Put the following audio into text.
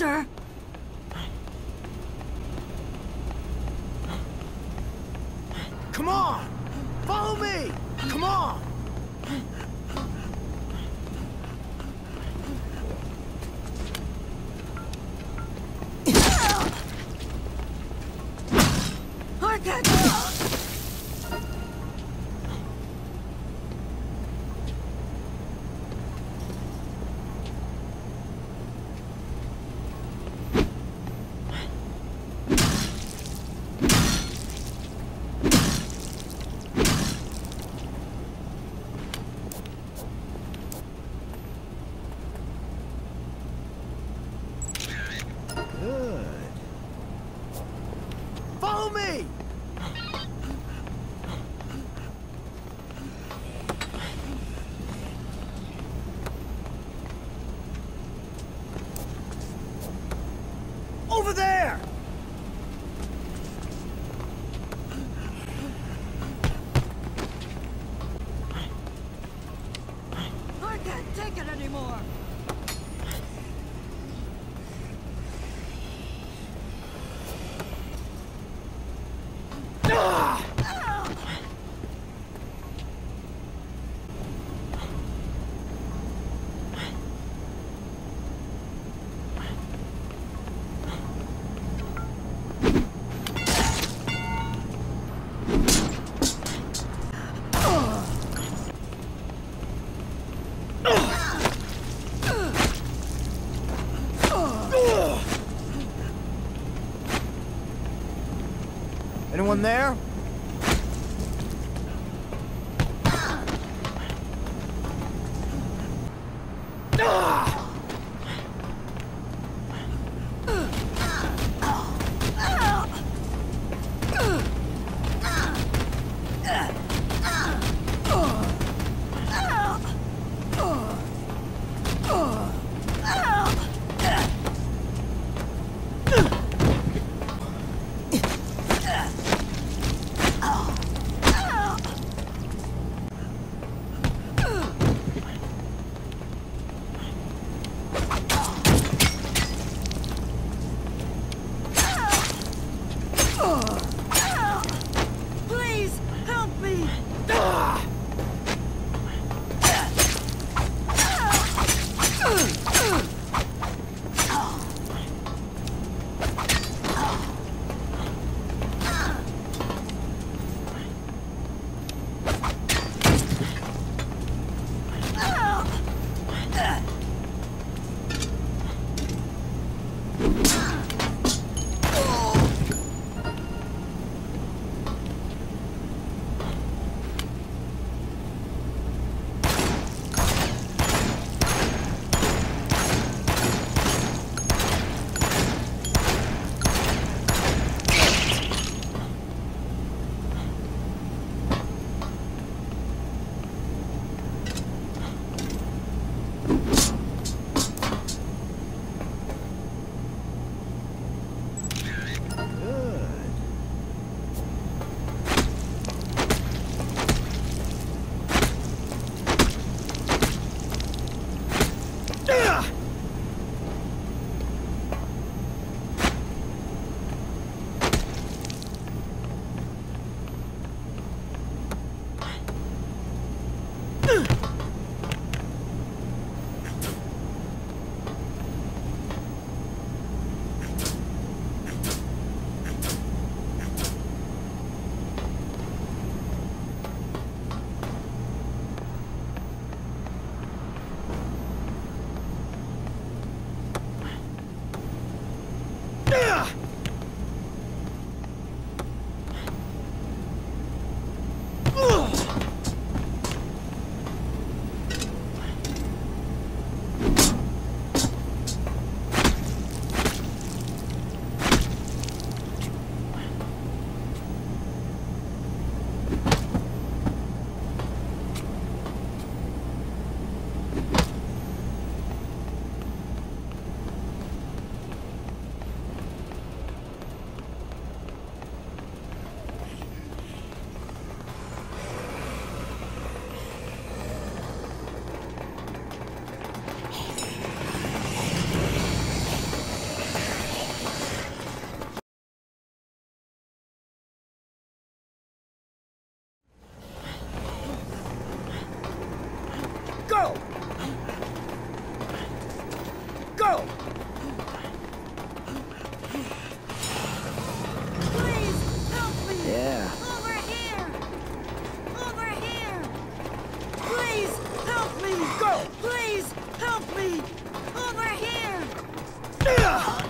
Mister! Come on! Follow me! Come on! I Anyone there? Help me! Over here!